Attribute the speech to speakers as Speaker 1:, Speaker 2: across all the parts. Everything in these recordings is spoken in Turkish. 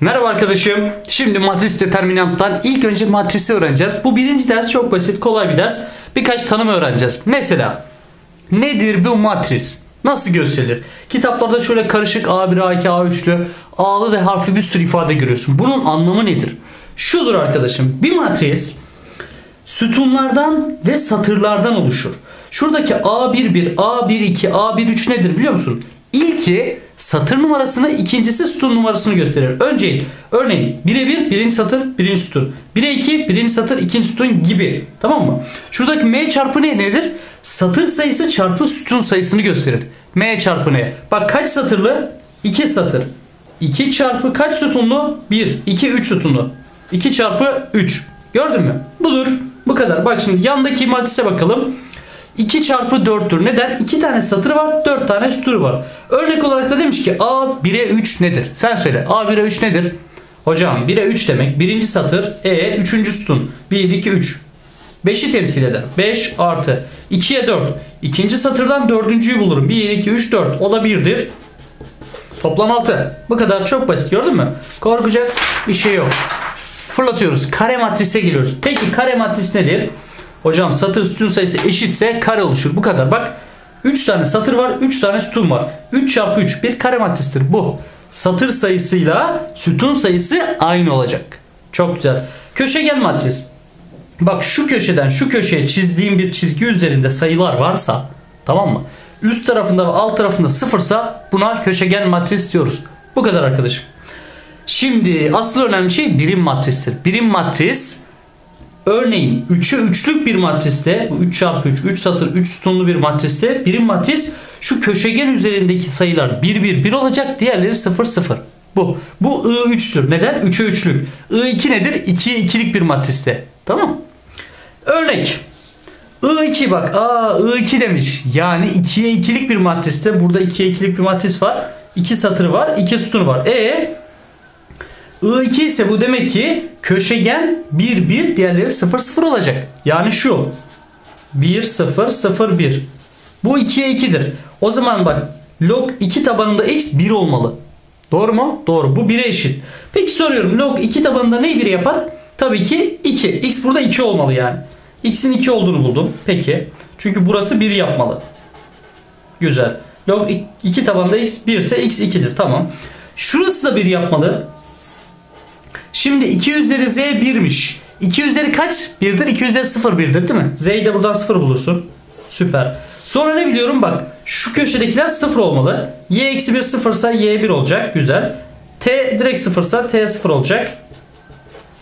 Speaker 1: Merhaba arkadaşım. Şimdi matris determinanttan ilk önce matrisi öğreneceğiz. Bu birinci ders çok basit, kolay bir ders. Birkaç tanım öğreneceğiz. Mesela nedir bu matris? Nasıl gösterilir? Kitaplarda şöyle karışık A1, A2, A3'lü, A'lı ve harfli bir sürü ifade görüyorsun. Bunun anlamı nedir? Şudur arkadaşım. Bir matris sütunlardan ve satırlardan oluşur. Şuradaki A11, A12, A13 nedir biliyor musun? İlki satır numarasını, ikincisi sütun numarasını gösterir. Önce örneğin 1'e 1 birinci satır, birinci sütun. 1'e 2 birinci satır, ikinci sütun gibi. Tamam mı? Şuradaki M çarpı ne nedir? Satır sayısı çarpı sütun sayısını gösterir. M çarpı ne? Bak kaç satırlı? 2 satır. 2 çarpı kaç sütunlu? 1, 2, 3 sütunlu. 2 çarpı 3. Gördün mü? Budur. Bu kadar. Bak şimdi yandaki matrise bakalım. 2 çarpı 4'tür. Neden? 2 tane satır var 4 tane süturu var. Örnek olarak da demiş ki A 1'e 3 nedir? Sen söyle A 1'e 3 nedir? Hocam 1'e 3 demek birinci satır E 3. sütun 1 2 3 5'i temsil eder. 5 artı 2'ye 4. İkinci satırdan dördüncüyü bulurum. 1 2 3 4 o da 1'dir. Toplam 6. Bu kadar çok basit gördün mü? Korkacak bir şey yok. Fırlatıyoruz. Kare matrise geliyoruz. Peki kare matris nedir? Hocam satır sütun sayısı eşitse kare oluşur. Bu kadar. Bak 3 tane satır var 3 tane sütun var. 3 çarpı 3 bir kare matristir bu. Satır sayısıyla sütun sayısı aynı olacak. Çok güzel. Köşegen matris. Bak şu köşeden şu köşeye çizdiğim bir çizgi üzerinde sayılar varsa tamam mı? Üst tarafında ve alt tarafında sıfırsa buna köşegen matris diyoruz. Bu kadar arkadaşım. Şimdi asıl önemli şey birim matristir. Birim matris örneğin 3'e 3'lük bir matriste bu 3 çarpı 3 3 satır 3 sütunlu bir matriste birim matris şu köşegen üzerindeki sayılar 1 1 1 olacak diğerleri 0 0. Bu. Bu I3'tür. Neden? 3'e 3'lük. I2 nedir? 2'ye 2'lik bir matriste. Tamam. Örnek. I2 bak. Aa I2 demiş. Yani 2'ye 2'lik bir matriste. Burada 2'ye 2'lik bir matris var. 2 satırı var. 2 sütunu var. E I2 ise bu demek ki köşegen 1 1 diğerleri 0 0 olacak. Yani şu 1 0 0 1. Bu 2'ye 2'dir. O zaman bak log 2 tabanında x 1 olmalı. Doğru mu? Doğru. Bu 1'e eşit. Peki soruyorum log 2 tabanında neyi 1 yapar? Tabii ki 2. X burada 2 olmalı yani. X'in 2 olduğunu buldum. Peki. Çünkü burası 1 yapmalı. Güzel. Log 2 tabanında x 1 ise x 2'dir. Tamam. Şurası da 1 yapmalı. Şimdi 2 üzeri z 1'miş. 2 üzeri kaç? 1'dir. 2 üzeri 0 1'dir değil mi? Z'yi de buradan 0 bulursun. Süper. Sonra ne biliyorum bak. Şu köşedekiler 0 olmalı. Y eksi 1 0 ise Y 1 olacak. Güzel. T direkt 0 ise T 0 olacak.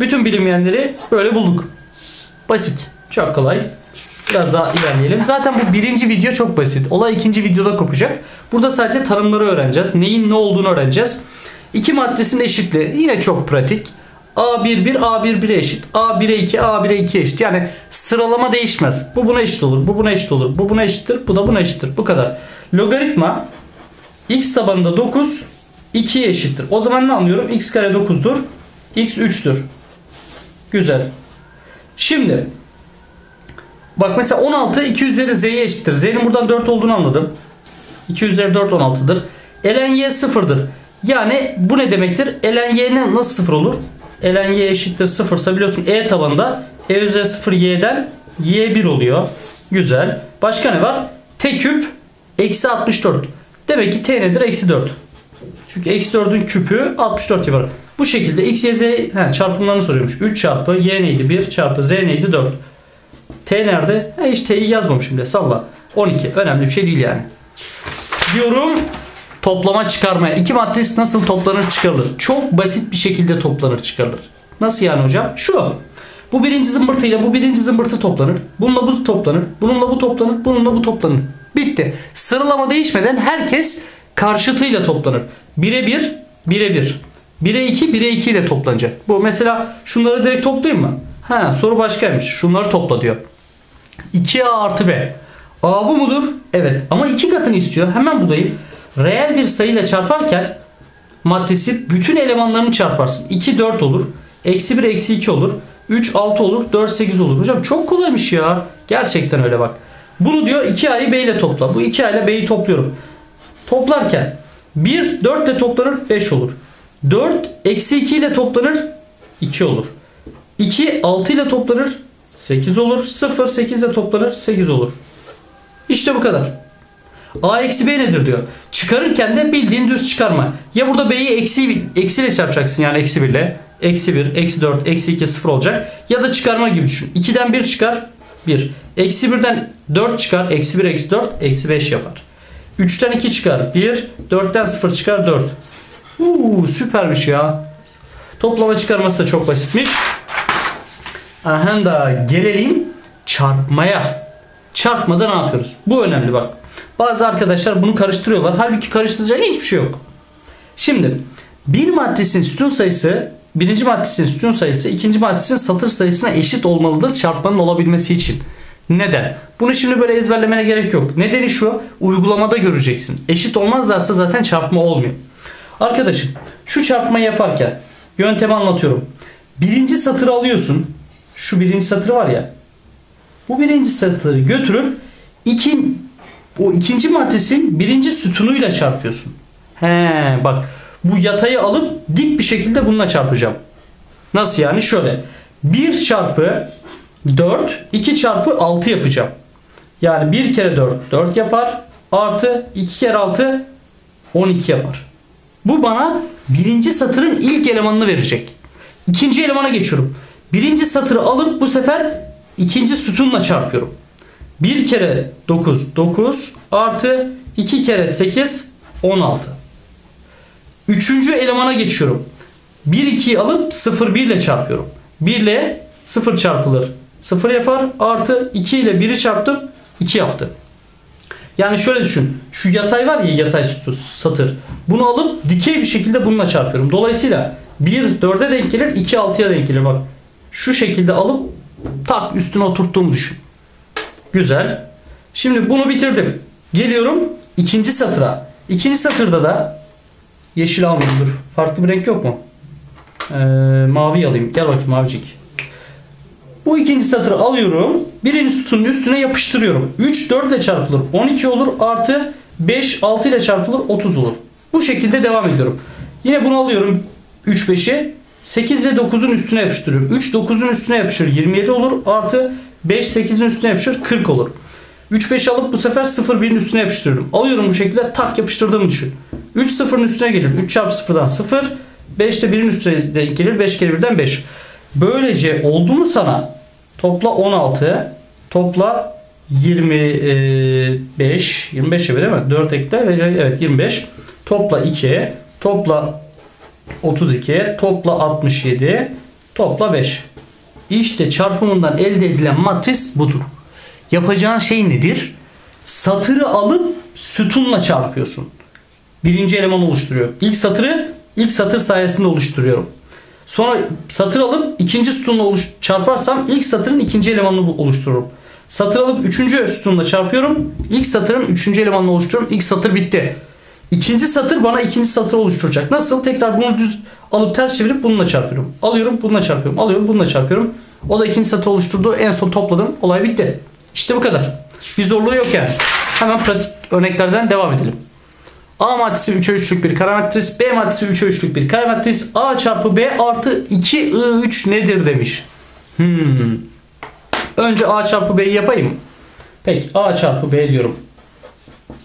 Speaker 1: Bütün bilinmeyenleri böyle bulduk. Basit. Çok kolay. Biraz daha ilerleyelim. Zaten bu birinci video çok basit. Olay ikinci videoda kopacak. Burada sadece tanımları öğreneceğiz. Neyin ne olduğunu öğreneceğiz. İki matrisin eşitliği yine çok pratik. A11 A11'e eşit. A1'e 2 A1'e 2 eşit. Yani sıralama değişmez. Bu buna eşit olur. Bu buna eşit olur. Bu buna eşittir. Bu da buna eşittir. Bu kadar. Logaritma x tabanında 9 2'ye eşittir. O zaman ne anlıyorum? x kare 9'dur. x 3'tür. Güzel. Şimdi bak mesela 16 2 üzeri z'ye eşittir. Z'nin buradan 4 olduğunu anladım. 2 üzeri 4 16'dır. ln y 0'dır. Yani bu ne demektir? ln y nasıl 0 olur? ln y eşittir 0 ise biliyorsun e tabanında e üzeri 0 y'den y 1 oluyor. Güzel. Başka ne var? t küp eksi 64. Demek ki t nedir? Eksi 4. Çünkü eksi 4'ün küpü 64 yapar. Bu şekilde x, y, z he, çarpımlarını soruyormuş. 3 çarpı y neydi? 1 çarpı z neydi? 4. T nerede? He, hiç t'yi yazmamışım bile. Salla. 12. Önemli bir şey değil yani. Diyorum toplama çıkarmaya. İki matris nasıl toplanır çıkarılır? Çok basit bir şekilde toplanır çıkarılır. Nasıl yani hocam? Şu. Bu birinci zımbırtıyla bu birinci zımbırtı toplanır. Bununla bu toplanır. Bununla bu toplanır. Bununla bu toplanır. Bitti. Sıralama değişmeden herkes karşıtıyla toplanır. 1'e 1, 1'e 1. 1'e 2, 1'e 2 ile toplanacak. Bu mesela şunları direkt toplayayım mı? Ha soru başkaymış. Şunları topla diyor. 2A artı B. A bu mudur? Evet. Ama iki katını istiyor. Hemen bulayım. Reel bir sayıyla çarparken matrisi bütün elemanlarını çarparsın. 2 4 olur. Eksi 1 eksi 2 olur. 3 6 olur. 4 8 olur. Hocam çok kolaymış ya. Gerçekten öyle bak. Bunu diyor 2A'yı B ile topla. Bu 2A ile B'yi topluyorum. Toplarken 1 4 ile toplanır 5 olur. 4 eksi 2 ile toplanır 2 olur. 2 6 ile toplanır 8 olur. 0 8 ile toplanır 8 olur. İşte bu kadar. A eksi B nedir diyor. Çıkarırken de bildiğin düz çıkarma. Ya burada B'yi eksi, eksi ile çarpacaksın yani eksi 1 ile. Eksi 1, eksi 4, eksi 2, 0 olacak. Ya da çıkarma gibi düşün. 2'den 1 çıkar 1. Eksi 1'den 4 çıkar. Eksi 1, eksi 4, eksi 5 yapar. 3'ten 2 çıkar 1. 4'ten 0 çıkar 4. Uuu süpermiş ya. Toplama çıkarması da çok basitmiş. Aha da gelelim çarpmaya. Çarpmada ne yapıyoruz? Bu önemli bak. Bazı arkadaşlar bunu karıştırıyorlar. Halbuki karıştıracak hiçbir şey yok. Şimdi bir matrisin sütun sayısı birinci matrisin sütun sayısı ikinci matrisin satır sayısına eşit olmalıdır çarpmanın olabilmesi için. Neden? Bunu şimdi böyle ezberlemene gerek yok. Nedeni şu uygulamada göreceksin. Eşit olmazlarsa zaten çarpma olmuyor. Arkadaşım şu çarpmayı yaparken yöntemi anlatıyorum. Birinci satırı alıyorsun. Şu birinci satır var ya. Bu birinci satırı götürüp iki, o ikinci matrisin birinci sütunuyla çarpıyorsun. He bak bu yatayı alıp dik bir şekilde bununla çarpacağım. Nasıl yani? Şöyle. 1 çarpı 4 2 çarpı 6 yapacağım. Yani 1 kere 4 4 yapar. Artı 2 kere 6 12 yapar. Bu bana birinci satırın ilk elemanını verecek. İkinci elemana geçiyorum. Birinci satırı alıp bu sefer ikinci sütunla çarpıyorum. 1 kere 9 9 artı 2 kere 8 16. Üçüncü elemana geçiyorum. 1 2'yi alıp 0 1 ile çarpıyorum. 1 ile 0 çarpılır. 0 yapar. Artı 2 ile 1'i çarptım. 2 yaptı. Yani şöyle düşün. Şu yatay var ya yatay satır. Bunu alıp dikey bir şekilde bununla çarpıyorum. Dolayısıyla 1 4'e denk gelir 2 6'ya denk gelir. Bak şu şekilde alıp tak üstüne oturttuğumu düşün. Güzel. Şimdi bunu bitirdim. Geliyorum ikinci satıra. İkinci satırda da yeşil almayayım dur. Farklı bir renk yok mu? Ee, mavi alayım. Gel bakayım mavicik. Bu ikinci satırı alıyorum. Birinci sütunun üstüne yapıştırıyorum. 3 4 ile çarpılır. 12 olur. Artı 5 6 ile çarpılır. 30 olur. Bu şekilde devam ediyorum. Yine bunu alıyorum. 3 5'i 8 ve 9'un üstüne yapıştırıyorum. 3 9'un üstüne yapışır 27 olur. Artı 5 8'in üstüne yapışır 40 olur. 3 5 alıp bu sefer 0 1'in üstüne yapıştırıyorum. Alıyorum bu şekilde tak yapıştırdığımı düşün. 3 0'ın üstüne gelir. 3 çarpı 0'dan 0. 5 de 1'in üstüne denk gelir. 5 kere 1'den 5. Böylece oldu mu sana? Topla 16. Topla 25. 25 yapıyor değil mi? 4 ekle. Evet 25. Topla 2. Topla 32. Topla 67. Topla 5. İşte çarpımından elde edilen matris budur. Yapacağın şey nedir? Satırı alıp sütunla çarpıyorsun. Birinci eleman oluşturuyor. İlk satırı ilk satır sayesinde oluşturuyorum. Sonra satır alıp ikinci sütunla çarparsam ilk satırın ikinci elemanını oluştururum. Satır alıp üçüncü sütunla çarpıyorum. İlk satırın üçüncü elemanını oluşturuyorum. İlk satır bitti. İkinci satır bana ikinci satır oluşturacak. Nasıl? Tekrar bunu düz alıp ters çevirip bununla çarpıyorum. Alıyorum bununla çarpıyorum. Alıyorum bununla çarpıyorum. O da ikinci satır oluşturdu. En son topladım. Olay bitti. İşte bu kadar. Bir zorluğu yok yani. Hemen pratik örneklerden devam edelim. A maddesi 3'e 3'lük bir kare matris. B maddesi 3'e 3'lük bir kare matris. A çarpı B artı 2I3 nedir demiş. Hmm. Önce A çarpı B'yi yapayım. Peki A çarpı B diyorum.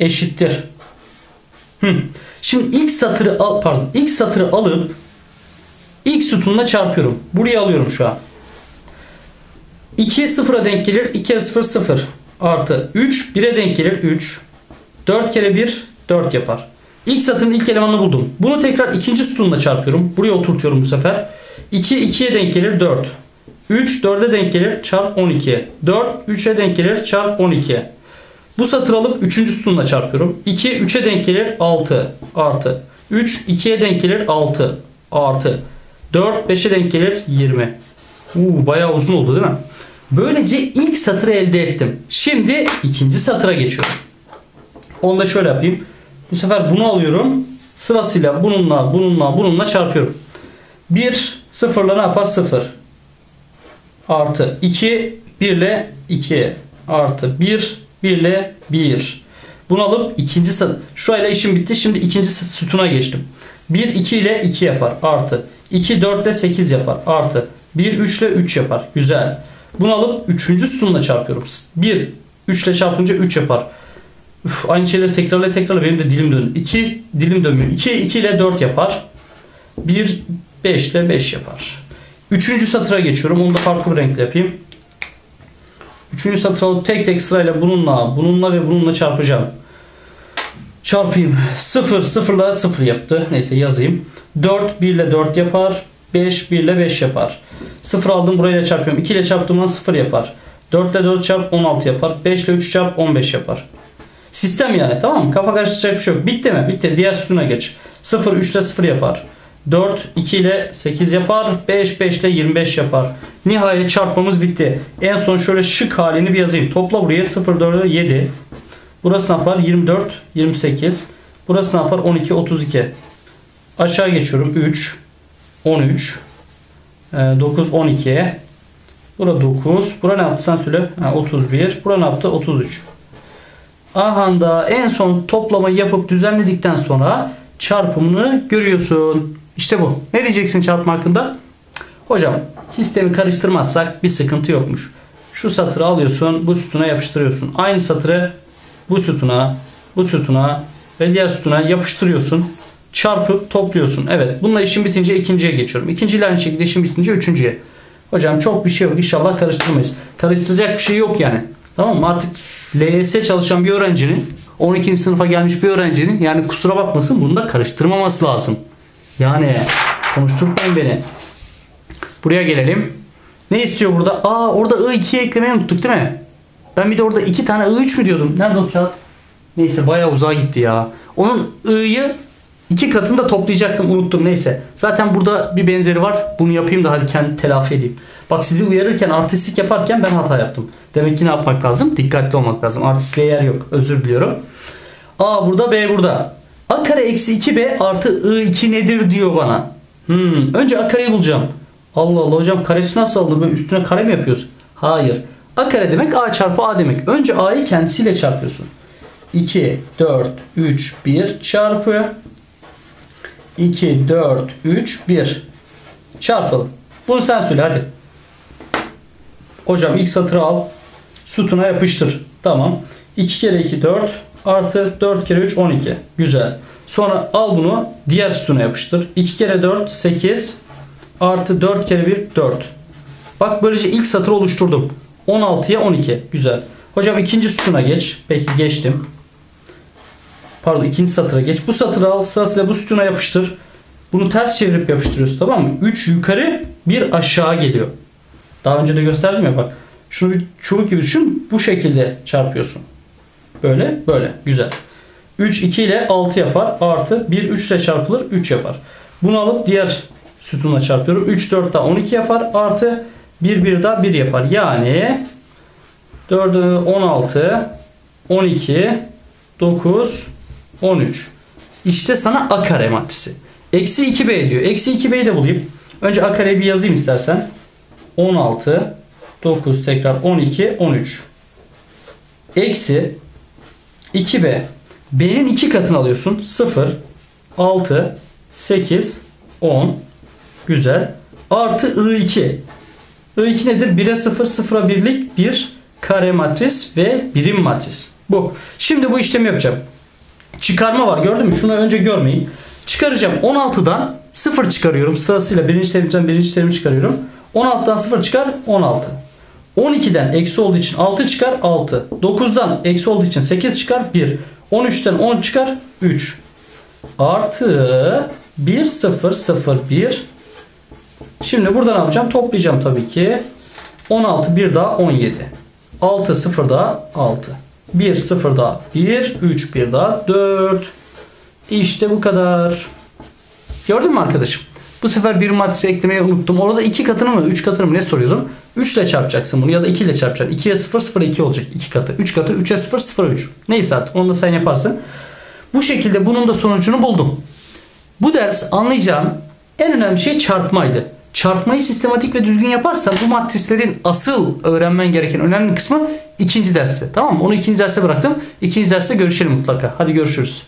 Speaker 1: Eşittir. Hmm. Şimdi ilk satırı al pardon ilk satırı alıp ilk sütunla çarpıyorum. Buraya alıyorum şu an. 2 sıfıra denk gelir. 2 kere 0 0 artı 3 1'e denk gelir 3. 4 kere 1 4 yapar. İlk satırın ilk elemanını buldum. Bunu tekrar ikinci sütunla çarpıyorum. Buraya oturtuyorum bu sefer. 2 2'ye denk gelir 4. 3 4'e denk gelir çarp 12. 4 3'e denk gelir çarp 12. Bu satır alıp 3. sütunla çarpıyorum. 2 3'e denk gelir 6 artı. 3 2'ye denk gelir 6 artı. 4 5'e denk gelir 20. Uuu bayağı uzun oldu değil mi? Böylece ilk satırı elde ettim. Şimdi ikinci satıra geçiyorum. Onu da şöyle yapayım. Bu sefer bunu alıyorum. Sırasıyla bununla, bununla, bununla çarpıyorum. 1 sıfırla ne yapar? 0. Artı 2 1 ile 2 artı 1 1 ile 1. Bunu alıp ikinci şurayla işim bitti. Şimdi ikinci sütuna geçtim. 1 2 ile 2 yapar. Artı. 2 4 ile 8 yapar. Artı. 1 3 ile 3 yapar. Güzel. Bunu alıp 3. sütunla çarpıyorum. 1 3 ile çarpınca 3 yapar. Üf, aynı şeyleri tekrarla tekrarla benim de dilim dönüyor. 2 dilim dönmüyor. 2 2 ile 4 yapar. 1 5 ile 5 yapar. Üçüncü satıra geçiyorum. Onu da farklı bir renkle yapayım. Üçüncü satır tek tek sırayla bununla, bununla ve bununla çarpacağım. Çarpayım. 0 0 ile 0 yaptı. Neyse yazayım. 4 1 ile 4 yapar. 5 1 ile 5 yapar. 0 aldım burayla çarpıyorum. 2 ile çarptığımdan 0 yapar. 4 ile 4 çarp 16 yapar. 5 ile 3 çarp 15 yapar. Sistem yani tamam mı? Kafa karıştıracak bir şey yok. Bitti mi? Bitti. Diğer sütuna geç. 0 3 ile 0 yapar. 4 2 ile 8 yapar. 5 5 ile 25 yapar. Nihayet çarpmamız bitti. En son şöyle şık halini bir yazayım. Topla buraya 0 4 7. Burası ne yapar? 24 28. Burası ne yapar? 12 32. Aşağı geçiyorum. 3 13 9 12. Bura 9. Bura ne yaptı sen söyle. Ha, 31. Bura ne yaptı? 33. Ahanda en son toplamayı yapıp düzenledikten sonra çarpımını görüyorsun. İşte bu. Ne diyeceksin çarpma hakkında? Hocam sistemi karıştırmazsak bir sıkıntı yokmuş. Şu satırı alıyorsun bu sütuna yapıştırıyorsun. Aynı satırı bu sütuna, bu sütuna ve diğer sütuna yapıştırıyorsun. Çarpıp topluyorsun. Evet bununla işim bitince ikinciye geçiyorum. İkinciyle aynı şekilde işim bitince üçüncüye. Hocam çok bir şey yok. İnşallah karıştırmayız. Karıştıracak bir şey yok yani. Tamam mı? Artık LYS çalışan bir öğrencinin 12. sınıfa gelmiş bir öğrencinin yani kusura bakmasın bunu da karıştırmaması lazım. Yani konuşturmayın beni. Buraya gelelim. Ne istiyor burada? Aa orada I2'yi eklemeyi unuttuk değil mi? Ben bir de orada iki tane I3 mü diyordum? Nerede o kağıt? Neyse bayağı uzağa gitti ya. Onun I'yı iki katında toplayacaktım unuttum neyse. Zaten burada bir benzeri var. Bunu yapayım da hadi kendi telafi edeyim. Bak sizi uyarırken artistik yaparken ben hata yaptım. Demek ki ne yapmak lazım? Dikkatli olmak lazım. Artistliğe yer yok. Özür diliyorum. A burada B burada. A kare eksi 2B artı I2 nedir diyor bana. Hmm. Önce A kareyi bulacağım. Allah Allah hocam karesi nasıl alınır? Böyle üstüne kare mi yapıyoruz? Hayır. A kare demek A çarpı A demek. Önce A'yı kendisiyle çarpıyorsun. 2, 4, 3, 1 çarpı 2, 4, 3, 1 çarpalım. Bunu sen söyle hadi. Hocam ilk satırı al. Sütuna yapıştır. Tamam. 2 kere 2 4 artı 4 kere 3 12. Güzel. Sonra al bunu diğer sütuna yapıştır. 2 kere 4 8 artı 4 kere 1 4. Bak böylece ilk satırı oluşturdum. 16'ya 12. Güzel. Hocam ikinci sütuna geç. Peki geçtim. Pardon ikinci satıra geç. Bu satırı al sırasıyla bu sütuna yapıştır. Bunu ters çevirip yapıştırıyorsun tamam mı? 3 yukarı 1 aşağı geliyor. Daha önce de gösterdim ya bak. Şunu bir çubuk gibi düşün. Bu şekilde çarpıyorsun. Böyle böyle. Güzel. 3 2 ile 6 yapar. Artı 1 3 ile çarpılır 3 yapar. Bunu alıp diğer sütunla çarpıyorum. 3 4 daha 12 yapar. Artı 1 1 daha 1 yapar. Yani 4 16 12 9 13. İşte sana a kare matrisi. Eksi 2b diyor. Eksi 2b'yi de bulayım. Önce a kareyi bir yazayım istersen. 16 9 tekrar 12 13. Eksi 2b. B'nin 2 katını alıyorsun. 0 6 8 10 Güzel. Artı I2. I2 nedir? 1'e 0, 0'a 1'lik bir kare matris ve birim matris. Bu. Şimdi bu işlemi yapacağım. Çıkarma var gördün mü? Şunu önce görmeyin. Çıkaracağım. 16'dan 0 çıkarıyorum. Sırasıyla birinci terimden birinci terimi çıkarıyorum. 16'dan 0 çıkar 16. 12'den eksi olduğu için 6 çıkar 6. 9'dan eksi olduğu için 8 çıkar 1. 13'ten 10 çıkar 3. Artı 1 0 0 1 Şimdi burada ne yapacağım? Toplayacağım tabii ki. 16 bir daha 17. 6 0 daha 6. 1 0 daha 1. 3 1 daha 4. İşte bu kadar. Gördün mü arkadaşım? Bu sefer bir maddesi eklemeyi unuttum. Orada 2 katını mı 3 katını mı ne soruyordum? 3 ile çarpacaksın bunu ya da 2 ile çarpacaksın. 2'ye 0 0 2 olacak 2 katı. 3 katı 3'e 0 0 3. Neyse artık onu da sen yaparsın. Bu şekilde bunun da sonucunu buldum. Bu ders anlayacağım en önemli şey çarpmaydı. Çarpmayı sistematik ve düzgün yaparsan bu matrislerin asıl öğrenmen gereken önemli kısmı ikinci derste. Tamam mı? Onu ikinci derse bıraktım. İkinci derste görüşelim mutlaka. Hadi görüşürüz.